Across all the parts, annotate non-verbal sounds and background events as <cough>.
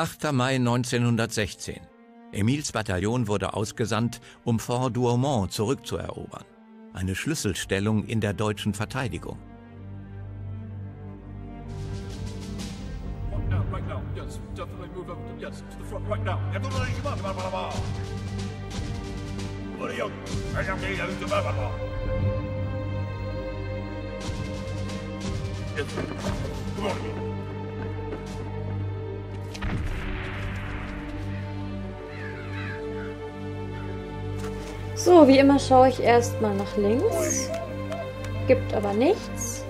8. Mai 1916. Emils Bataillon wurde ausgesandt, um Fort Douaumont zurückzuerobern. Eine Schlüsselstellung in der deutschen Verteidigung. Come on. So, wie immer schaue ich erstmal nach links. Gibt aber nichts.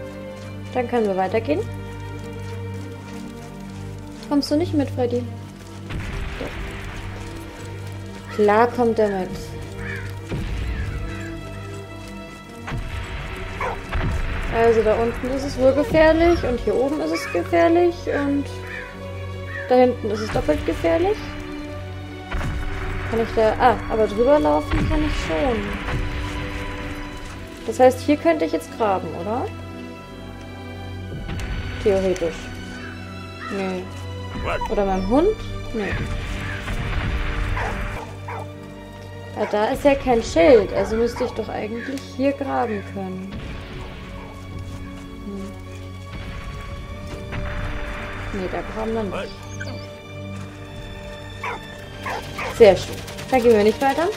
Dann können wir weitergehen. Kommst du nicht mit, Freddy? Klar kommt er mit. Also da unten ist es wohl gefährlich und hier oben ist es gefährlich und da hinten ist es doppelt gefährlich. Kann ich da... Ah, aber drüber laufen kann ich schon. Das heißt, hier könnte ich jetzt graben, oder? Theoretisch. Nee. Oder mein Hund? Nee. Ja, da ist ja kein Schild, also müsste ich doch eigentlich hier graben können. Hm. Nee, da graben wir nicht. Sehr schön. Da gehen wir nicht weiter.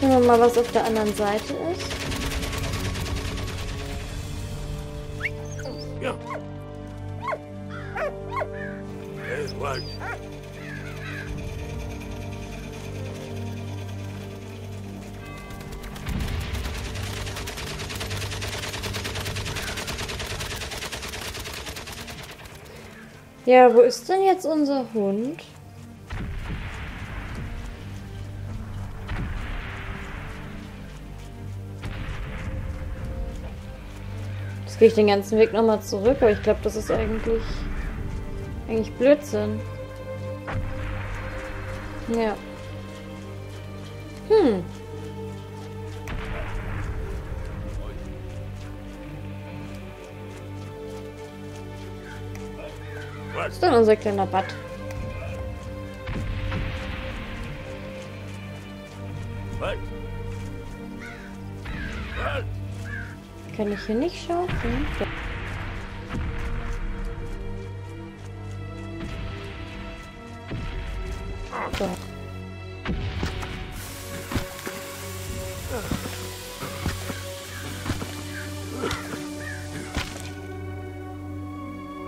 Schauen wir mal, was auf der anderen Seite ist. Ja, wo ist denn jetzt unser Hund? Jetzt gehe ich den ganzen Weg nochmal zurück, aber ich glaube, das ist eigentlich eigentlich Blödsinn. Ja. Hm. Unser kleiner Bad? Kann ich hier nicht schaufeln? Ja. So.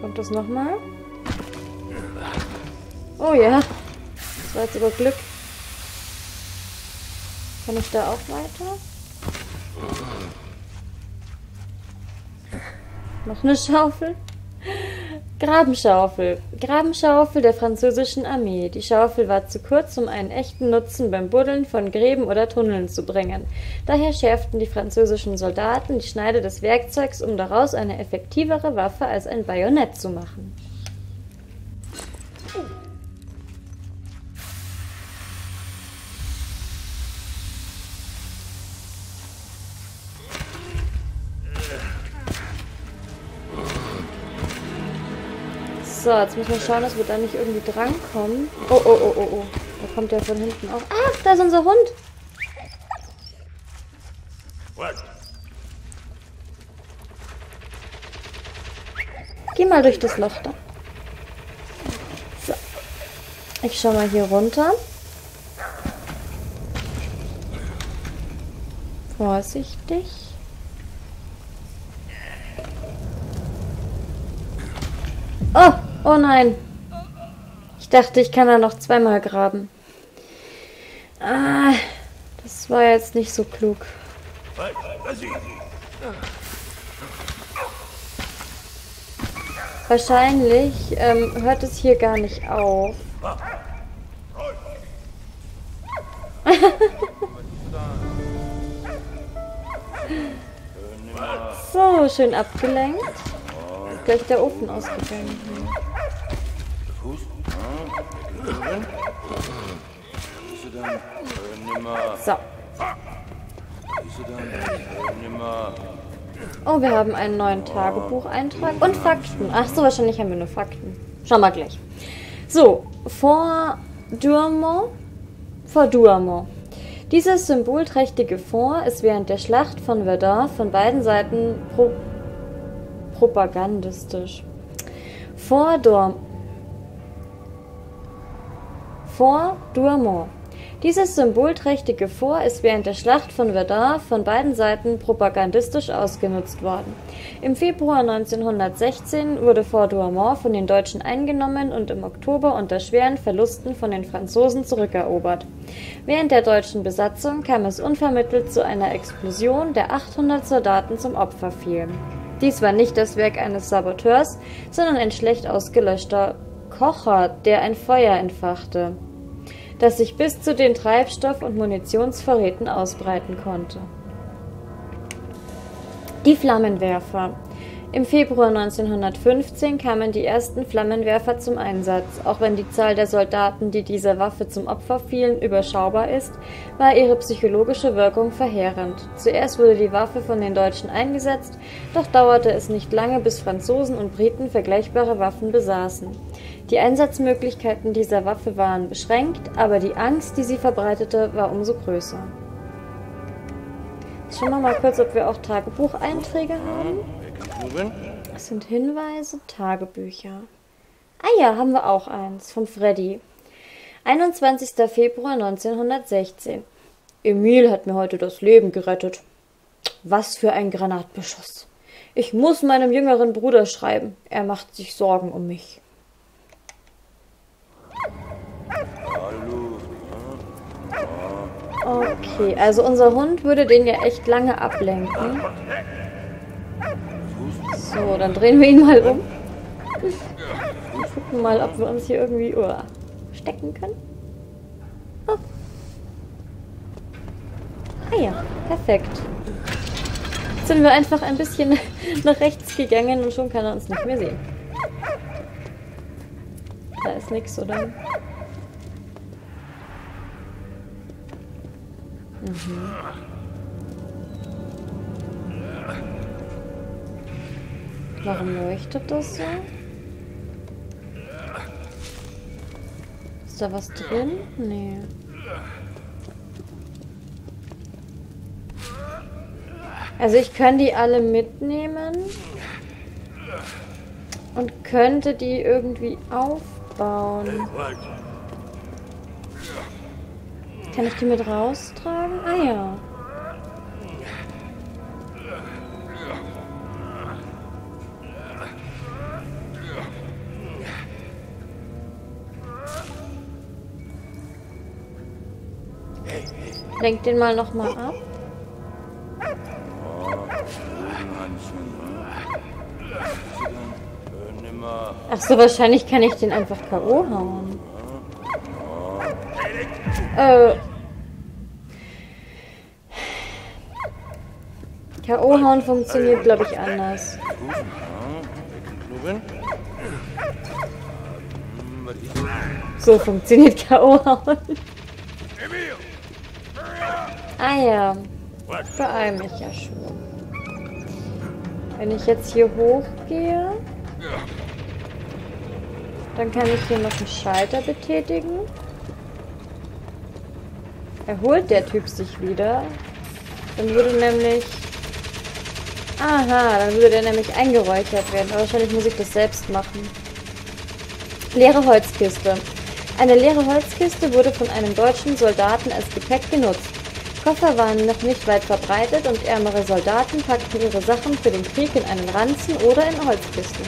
Kommt das nochmal? Oh ja. Das war jetzt sogar Glück. Kann ich da auch weiter? Noch eine Schaufel? Grabenschaufel. Grabenschaufel der französischen Armee. Die Schaufel war zu kurz, um einen echten Nutzen beim Buddeln von Gräben oder Tunneln zu bringen. Daher schärften die französischen Soldaten die Schneide des Werkzeugs, um daraus eine effektivere Waffe als ein Bajonett zu machen. So, jetzt müssen wir schauen, dass wir da nicht irgendwie drankommen. Oh, oh, oh, oh, oh. Da kommt der von hinten auch. Ah, da ist unser Hund. Geh mal durch das Loch da. So. Ich schau mal hier runter. Vorsichtig. Oh! Oh nein. Ich dachte, ich kann da noch zweimal graben. Ah, das war jetzt nicht so klug. Wahrscheinlich ähm, hört es hier gar nicht auf. <laughs> so, schön abgelenkt. Gleich der Ofen ausgegangen. So. Oh, wir haben einen neuen Tagebucheintrag und Fakten. Ach so, wahrscheinlich haben wir nur Fakten. Schauen wir gleich. So, vor Durmont. Vor Douaumont. Dieses symbolträchtige Fort ist während der Schlacht von Verdun von beiden Seiten pro propagandistisch. Fort Douaumont. Dieses symbolträchtige Fort ist während der Schlacht von Verdun von beiden Seiten propagandistisch ausgenutzt worden. Im Februar 1916 wurde Fort Douaumont von den Deutschen eingenommen und im Oktober unter schweren Verlusten von den Franzosen zurückerobert. Während der deutschen Besatzung kam es unvermittelt zu einer Explosion, der 800 Soldaten zum Opfer fielen. Dies war nicht das Werk eines Saboteurs, sondern ein schlecht ausgelöschter Kocher, der ein Feuer entfachte das sich bis zu den Treibstoff- und Munitionsvorräten ausbreiten konnte. Die Flammenwerfer. Im Februar 1915 kamen die ersten Flammenwerfer zum Einsatz. Auch wenn die Zahl der Soldaten, die dieser Waffe zum Opfer fielen, überschaubar ist, war ihre psychologische Wirkung verheerend. Zuerst wurde die Waffe von den Deutschen eingesetzt, doch dauerte es nicht lange, bis Franzosen und Briten vergleichbare Waffen besaßen. Die Einsatzmöglichkeiten dieser Waffe waren beschränkt, aber die Angst, die sie verbreitete, war umso größer. Schauen wir mal kurz, ob wir auch Tagebucheinträge haben. Das sind Hinweise, Tagebücher. Ah ja, haben wir auch eins vom Freddy. 21. Februar 1916. Emil hat mir heute das Leben gerettet. Was für ein Granatbeschuss. Ich muss meinem jüngeren Bruder schreiben. Er macht sich Sorgen um mich. Okay, also unser Hund würde den ja echt lange ablenken. So, dann drehen wir ihn mal um. Und gucken mal, ob wir uns hier irgendwie oh, stecken können. Oh. Ah ja, perfekt. Jetzt sind wir einfach ein bisschen <laughs> nach rechts gegangen und schon kann er uns nicht mehr sehen. Da ist nichts, oder? Mhm. Warum leuchtet das so? Ist da was drin? Nee. Also ich kann die alle mitnehmen und könnte die irgendwie aufbauen. Kann ich die mit raustragen? Ah ja. Lenk den mal noch mal ab. Ach so, wahrscheinlich kann ich den einfach K.O. hauen. Äh, K.O. hauen funktioniert, glaube ich, anders. So funktioniert K.O. hauen. Ah ja. Beeil mich ja schon. Wenn ich jetzt hier hochgehe, dann kann ich hier noch einen Schalter betätigen. Erholt der Typ sich wieder, dann würde nämlich Aha, dann würde der nämlich eingeräuchert werden. Aber wahrscheinlich muss ich das selbst machen. Leere Holzkiste. Eine leere Holzkiste wurde von einem deutschen Soldaten als Gepäck genutzt. Koffer waren noch nicht weit verbreitet und ärmere Soldaten packten ihre Sachen für den Krieg in einen Ranzen oder in Holzkisten.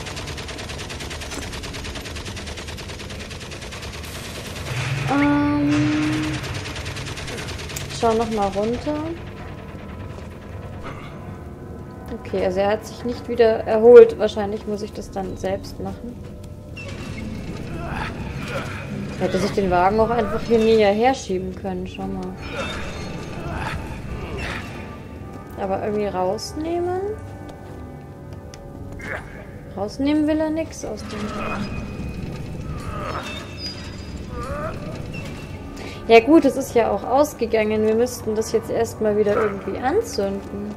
Ähm, schau noch mal runter. Okay, also er hat sich nicht wieder erholt. Wahrscheinlich muss ich das dann selbst machen. Hätte sich den Wagen auch einfach hier näher herschieben können. Schau mal. Aber irgendwie rausnehmen? Rausnehmen will er nichts aus dem. Ja gut, es ist ja auch ausgegangen. Wir müssten das jetzt erstmal wieder irgendwie anzünden.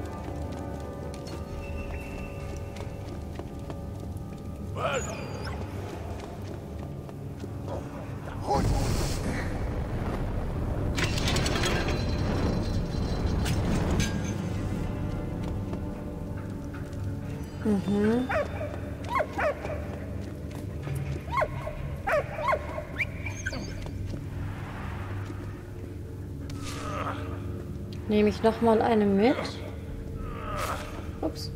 Ich noch mal eine mit? Ups.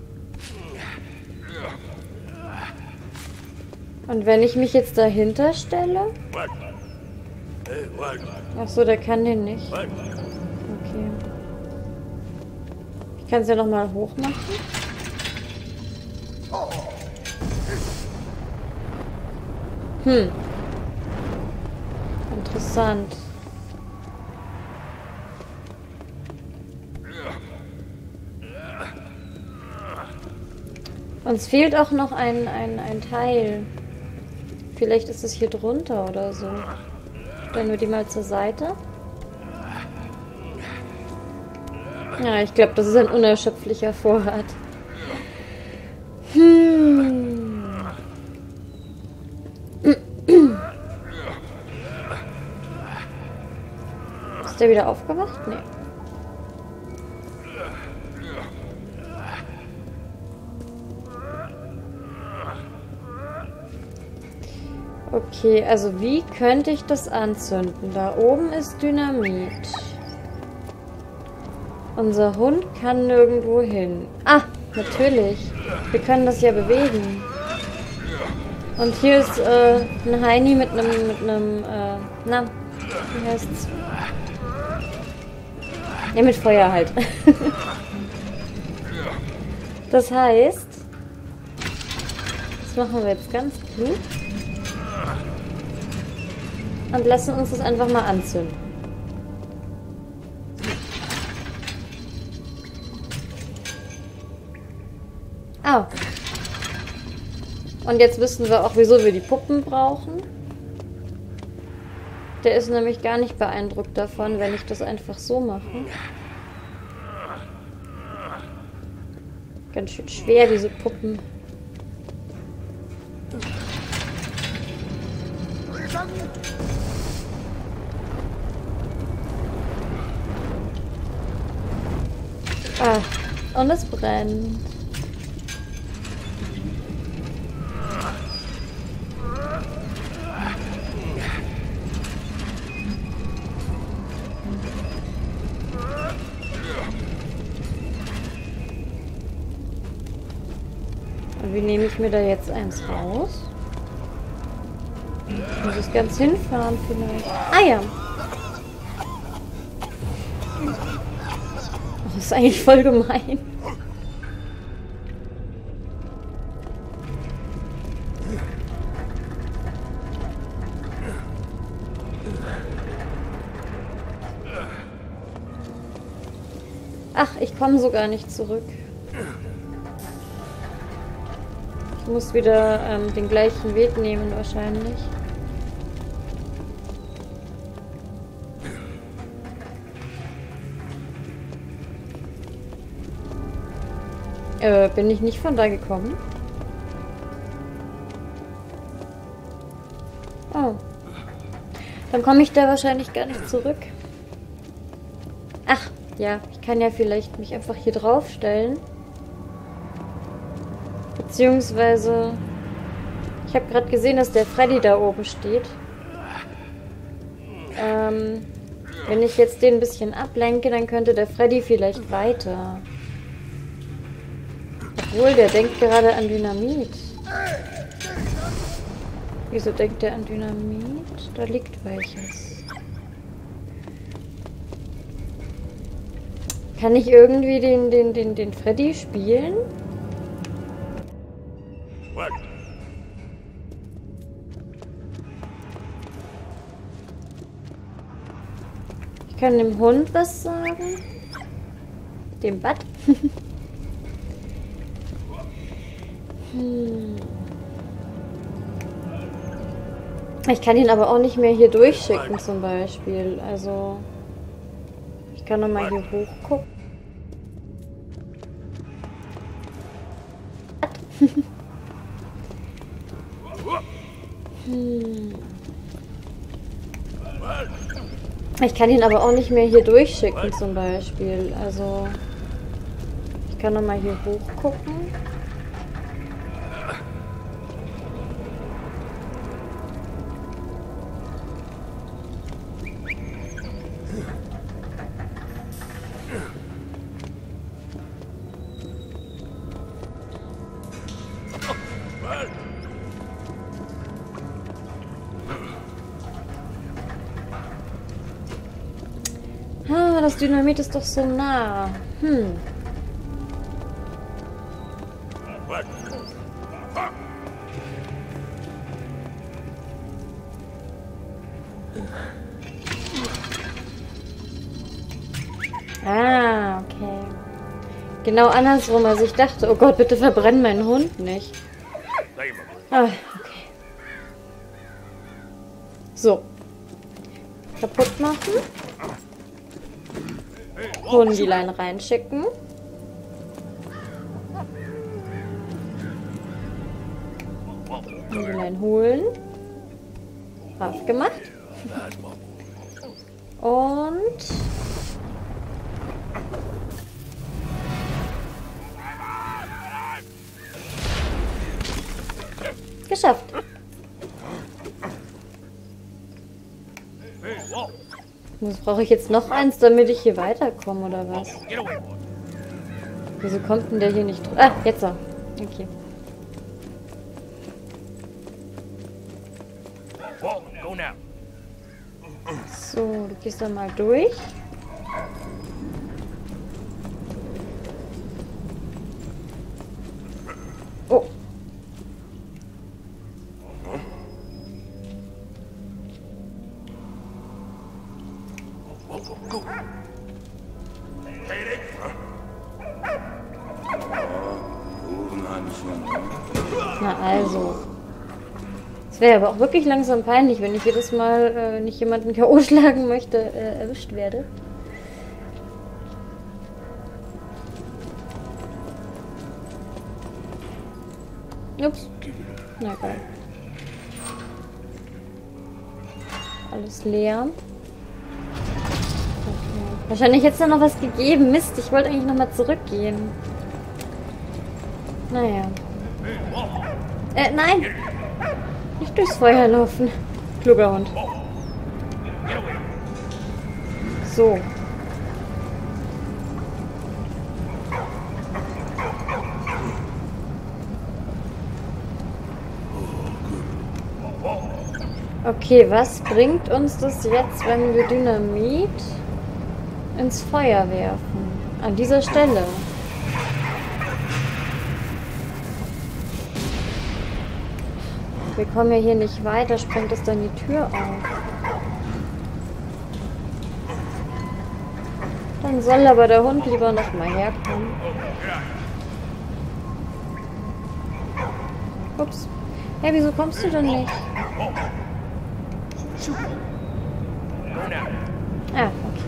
Und wenn ich mich jetzt dahinter stelle? Ach so, der kann den nicht. Okay. Ich kann es ja noch mal hoch machen. Hm. Interessant. Uns fehlt auch noch ein, ein, ein Teil. Vielleicht ist es hier drunter oder so. Stellen wir die mal zur Seite. Ja, ich glaube, das ist ein unerschöpflicher Vorrat. Hm. Ist der wieder aufgewacht? Nee. Okay, also wie könnte ich das anzünden? Da oben ist Dynamit. Unser Hund kann nirgendwo hin. Ah, natürlich. Wir können das ja bewegen. Und hier ist äh, ein Heini mit einem, mit einem, äh, na, wie heißt's? Ja, mit Feuer halt. <laughs> das heißt, das machen wir jetzt ganz klug. Und lassen uns das einfach mal anzünden. Ah. Und jetzt wissen wir auch, wieso wir die Puppen brauchen. Der ist nämlich gar nicht beeindruckt davon, wenn ich das einfach so mache. Ganz schön schwer, diese Puppen. Und es brennt. Und wie nehme ich mir da jetzt eins raus? Muss es ganz hinfahren vielleicht. Ah ja. Das ist eigentlich voll gemein. Ach, ich komme sogar nicht zurück. Ich muss wieder ähm, den gleichen Weg nehmen wahrscheinlich. Äh, bin ich nicht von da gekommen? Oh. Dann komme ich da wahrscheinlich gar nicht zurück. Ach, ja, ich kann ja vielleicht mich einfach hier drauf stellen. Beziehungsweise... Ich habe gerade gesehen, dass der Freddy da oben steht. Ähm, wenn ich jetzt den ein bisschen ablenke, dann könnte der Freddy vielleicht weiter. Obwohl, der denkt gerade an Dynamit. Wieso denkt er an Dynamit? Da liegt welches. Kann ich irgendwie den, den, den, den Freddy spielen? Ich kann dem Hund was sagen. Dem Bad. <laughs> Hm. Ich kann ihn aber auch nicht mehr hier durchschicken zum Beispiel. Also ich kann nochmal hier hochgucken. Hm. Ich kann ihn aber auch nicht mehr hier durchschicken zum Beispiel. Also ich kann nochmal hier hoch das Dynamit ist doch so nah. Hm. Ah, okay. Genau andersrum. Also ich dachte, oh Gott, bitte verbrenn meinen Hund nicht. Hundilein reinschicken. Hundilein holen. Brav gemacht. Und... Geschafft. Brauche ich jetzt noch eins, damit ich hier weiterkomme, oder was? Wieso kommt denn der hier nicht drüber? Ah, jetzt so. Okay. So, du gehst da mal durch. Es wäre aber auch wirklich langsam peinlich, wenn ich jedes Mal äh, nicht jemanden K.O. <laughs> schlagen möchte, äh, erwischt werde. Ups. Na egal. Alles leer. Okay. Wahrscheinlich hätte es da noch was gegeben. Mist, ich wollte eigentlich nochmal zurückgehen. Naja. Äh, nein! Durchs Feuer laufen. Kluger Hund. So. Okay, was bringt uns das jetzt, wenn wir Dynamit ins Feuer werfen? An dieser Stelle. Wir kommen ja hier nicht weiter, springt es dann die Tür auf. Dann soll aber der Hund lieber noch mal herkommen. Ups. Hey, wieso kommst du denn nicht? Ah, okay.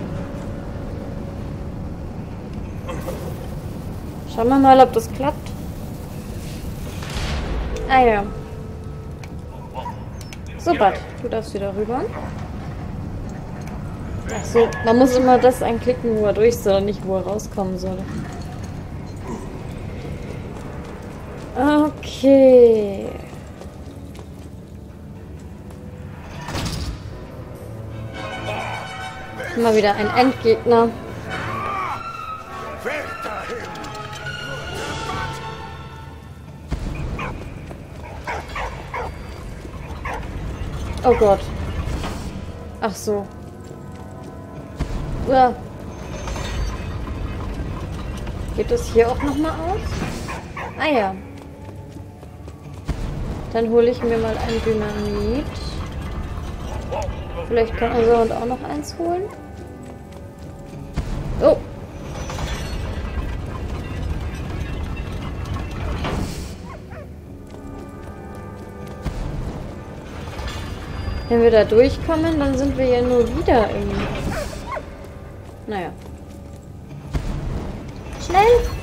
Schauen wir mal, ob das klappt. Ah ja. So, Bad, du darfst wieder rüber. Ach so, man muss immer das anklicken, wo er durch soll, nicht wo er rauskommen soll. Okay. Immer wieder ein Endgegner. Oh Gott. Ach so. Uah. Geht das hier auch nochmal aus? Ah ja. Dann hole ich mir mal ein Dynamit. Vielleicht kann unser Hund auch noch eins holen. Oh. Wenn wir da durchkommen, dann sind wir ja nur wieder im... Naja. Schnell!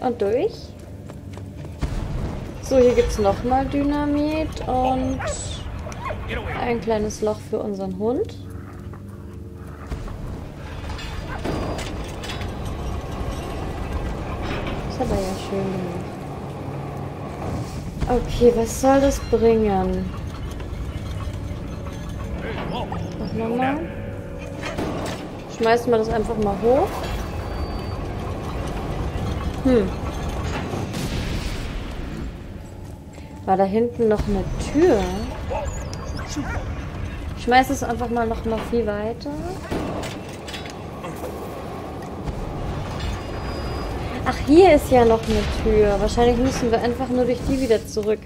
Und durch. So, hier gibt es nochmal Dynamit und ein kleines Loch für unseren Hund. Das hat er ja schön gemacht. Okay, was soll das bringen? Noch nochmal. Schmeißen wir das einfach mal hoch. Hm. War da hinten noch eine Tür? Schmeiß es einfach mal noch mal viel weiter. Ach, hier ist ja noch eine Tür. Wahrscheinlich müssen wir einfach nur durch die wieder zurück.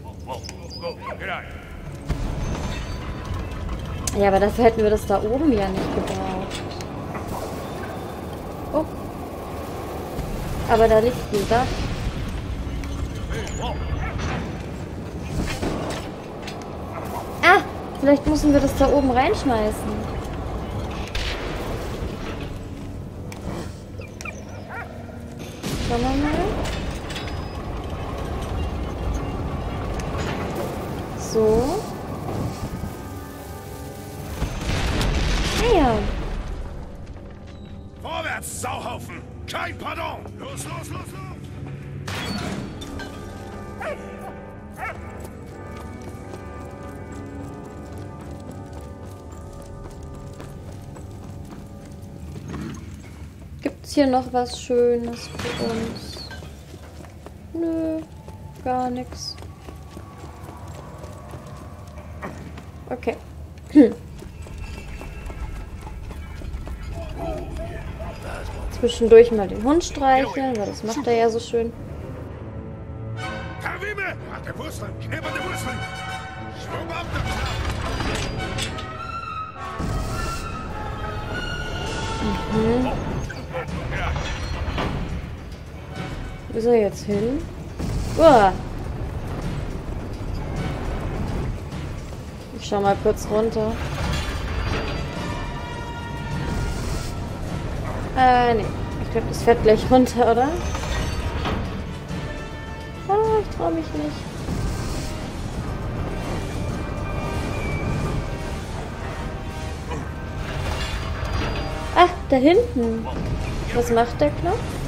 Ja, aber dafür hätten wir das da oben ja nicht gebraucht. Oh. Aber da liegt ein Dach. Ah, vielleicht müssen wir das da oben reinschmeißen. Gibt's hier noch was Schönes für uns? Nö, gar nichts. Okay. Zwischendurch mal den Hund streicheln, weil das macht er ja so schön. Herr Wo ist er jetzt hin? Uah. Ich schau mal kurz runter. Äh, nee. Ich glaube, das fährt gleich runter, oder? Ah, ich trau mich nicht. Ah, da hinten. Was macht der Knopf?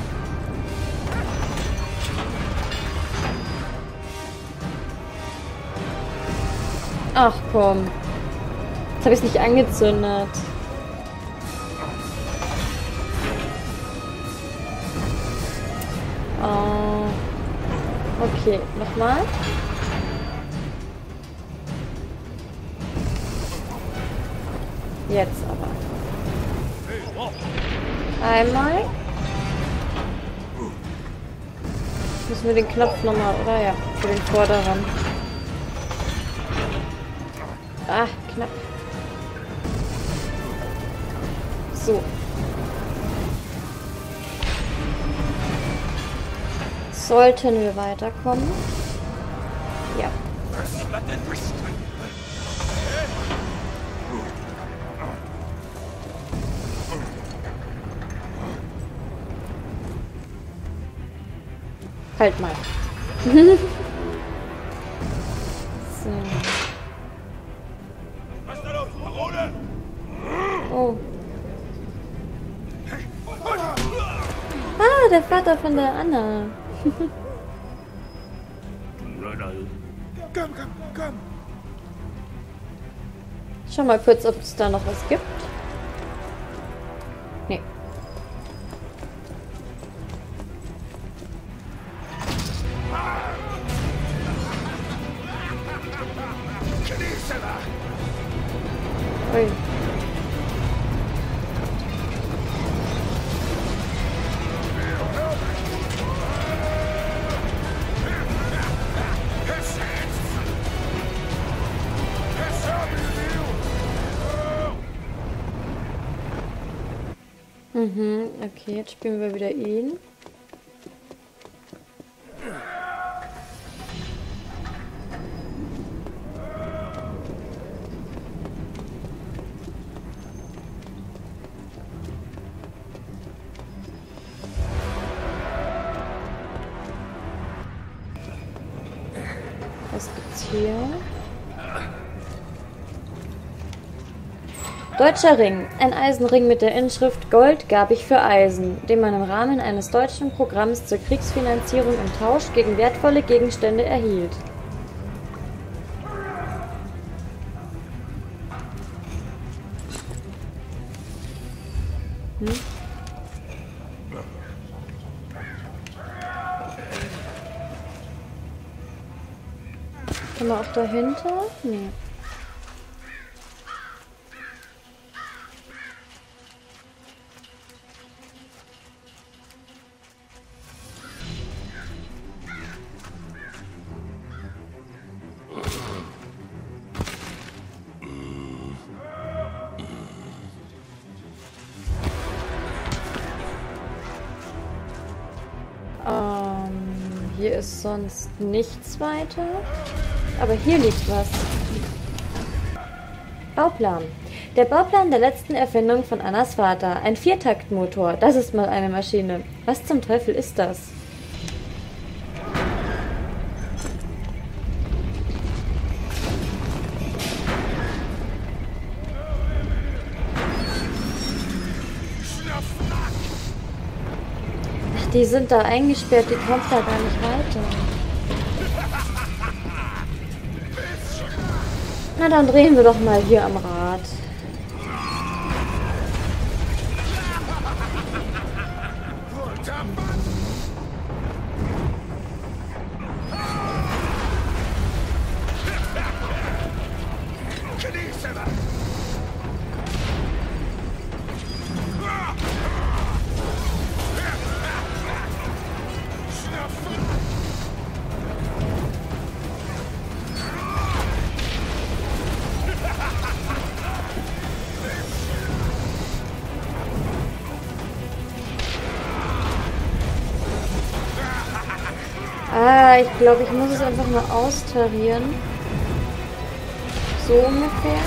Ach komm. Jetzt habe ich es nicht angezündet. Oh. Okay, nochmal. Jetzt aber. Einmal. Müssen wir den Knopf nochmal, oder? Ja, für den vorderen. Ah, knapp. So. Sollten wir weiterkommen? Ja. Halt mal. <laughs> Ah, der Vater von der Anna. Schau mal kurz, ob es da noch was gibt. Okay, jetzt spielen wir wieder ihn. Was gibt's hier? Deutscher Ring. Ein Eisenring mit der Inschrift Gold gab ich für Eisen, den man im Rahmen eines deutschen Programms zur Kriegsfinanzierung im Tausch gegen wertvolle Gegenstände erhielt. Hm? Kann man auch dahinter? Nee. Sonst nichts weiter. Aber hier liegt was. Bauplan. Der Bauplan der letzten Erfindung von Annas Vater. Ein Viertaktmotor. Das ist mal eine Maschine. Was zum Teufel ist das? Die sind da eingesperrt, die kommt da gar nicht weiter. Na, dann drehen wir doch mal hier am Rad. Ich glaube, ich muss es einfach nur austarieren. So ungefähr.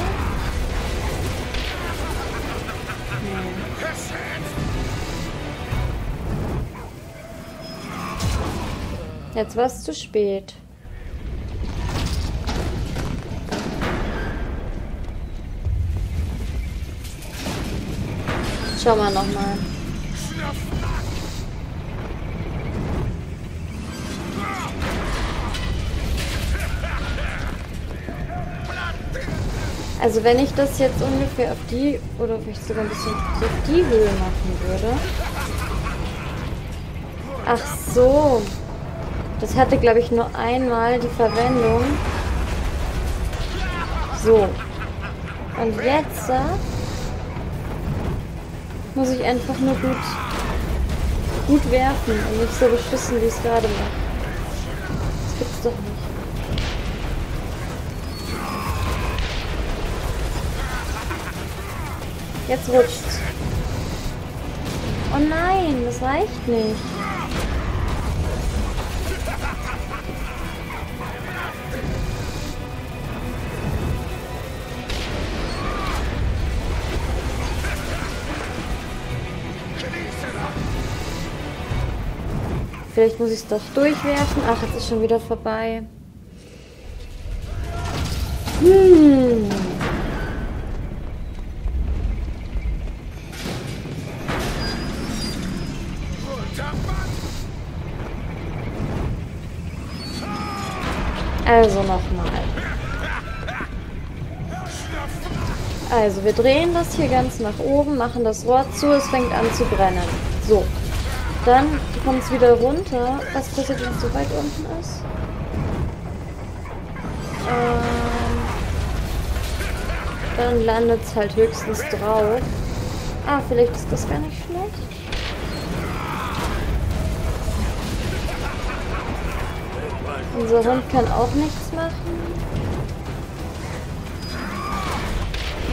Jetzt war es zu spät. Schauen wir nochmal. Also wenn ich das jetzt ungefähr auf die, oder vielleicht sogar ein bisschen auf die Höhe machen würde. Ach so. Das hatte, glaube ich, nur einmal die Verwendung. So. Und jetzt äh, muss ich einfach nur gut, gut werfen und nicht so beschissen, wie es gerade macht. Das gibt's doch nicht. Jetzt rutscht's. Oh nein, das reicht nicht. Vielleicht muss ich es doch durchwerfen. Ach, jetzt ist schon wieder vorbei. Hm. Also, wir drehen das hier ganz nach oben, machen das Rohr zu, es fängt an zu brennen. So. Dann kommt es wieder runter. Was passiert, wenn es so weit unten ist? Ähm, dann landet es halt höchstens drauf. Ah, vielleicht ist das gar nicht schlecht. Unser Hund kann auch nichts machen.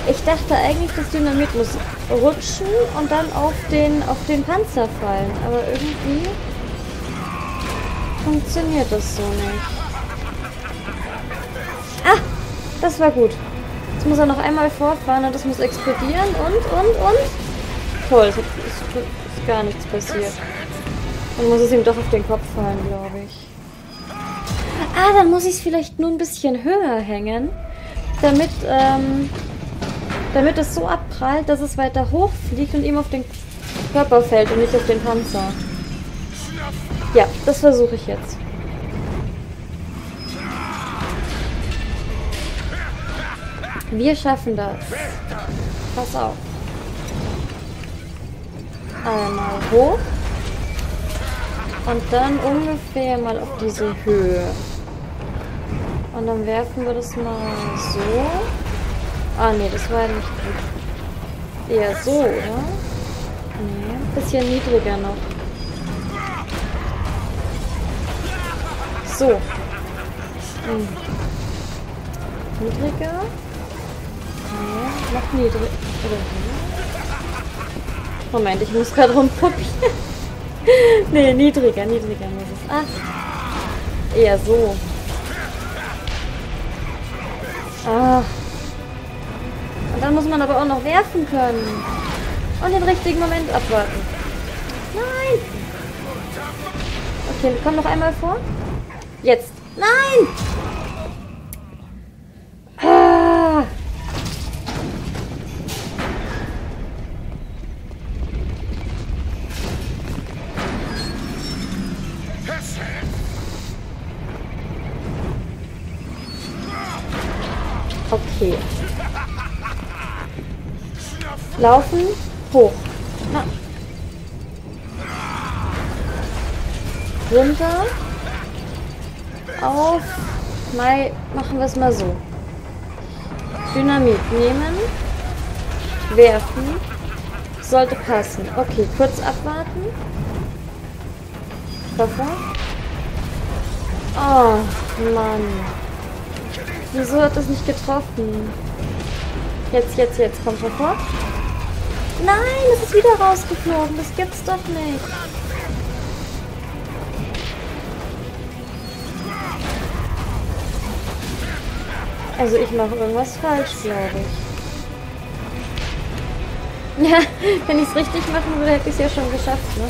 Ich dachte eigentlich, das Dynamit muss rutschen und dann auf den, auf den Panzer fallen. Aber irgendwie funktioniert das so nicht. Ah, das war gut. Jetzt muss er noch einmal fortfahren und das muss explodieren und, und, und. Toll, es ist, gar nichts passiert. Dann muss es ihm doch auf den Kopf fallen, glaube ich. Ah, dann muss ich es vielleicht nur ein bisschen höher hängen, damit, ähm, damit es so abprallt, dass es weiter hochfliegt und ihm auf den Körper fällt und nicht auf den Panzer. Ja, das versuche ich jetzt. Wir schaffen das. Pass auf. Einmal hoch. Und dann ungefähr mal auf diese Höhe. Und dann werfen wir das mal so. Ah, nee, das war nicht gut. Eher so, oder? Nee, bisschen niedriger noch. So. Hm. Niedriger. Nee, noch niedriger. Moment, ich muss gerade rumprobieren. <laughs> nee, niedriger, niedriger muss es. Ah. Eher so. Ah. Dann muss man aber auch noch werfen können. Und den richtigen Moment abwarten. Nein! Okay, komm noch einmal vor. Jetzt. Nein! Ah. Okay. Laufen, hoch. Na. Runter. Auf. Mal machen wir es mal so. Dynamit nehmen. Werfen. Sollte passen. Okay, kurz abwarten. Hoffe. Oh, Mann. Wieso hat das nicht getroffen? Jetzt, jetzt, jetzt. Komm schon vor. Nein, es ist wieder rausgeflogen. Das gibt's doch nicht. Also ich mache irgendwas falsch, glaube ich. <laughs> Ja, wenn ich es richtig machen würde, hätte ich es ja schon geschafft, ne?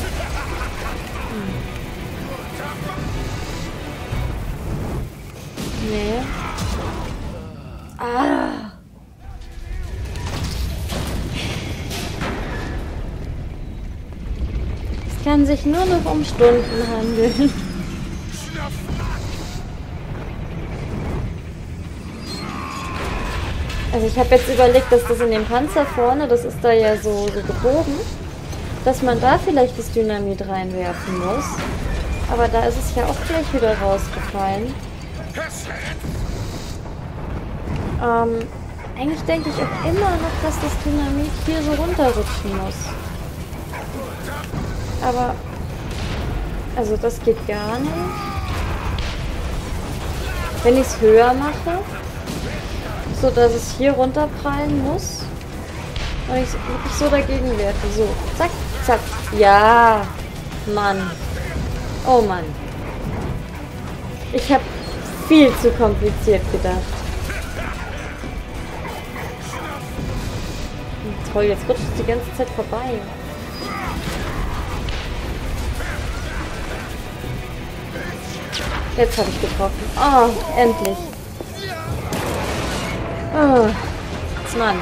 Hm. Nee. Ah. Kann sich nur noch um Stunden handeln. Also ich habe jetzt überlegt, dass das in dem Panzer vorne, das ist da ja so, so gebogen, dass man da vielleicht das Dynamit reinwerfen muss. Aber da ist es ja auch gleich wieder rausgefallen. Ähm, eigentlich denke ich auch immer noch, dass das Dynamit hier so runterrutschen muss. Aber, also das geht gar nicht. Wenn ich es höher mache, so dass es hier runterprallen muss. Und ich wirklich so dagegen werfe. So, zack, zack. Ja, Mann. Oh Mann. Ich habe viel zu kompliziert gedacht. Toll, jetzt rutscht es die ganze Zeit vorbei. Jetzt habe ich getroffen. Oh, endlich. Oh, Mann.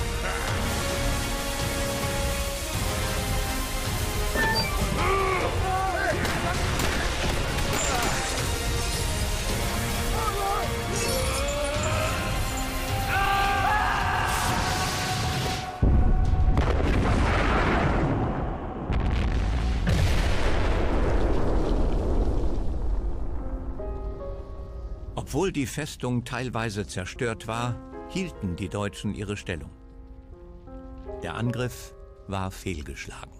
<laughs> Obwohl die Festung teilweise zerstört war, hielten die Deutschen ihre Stellung. Der Angriff war fehlgeschlagen.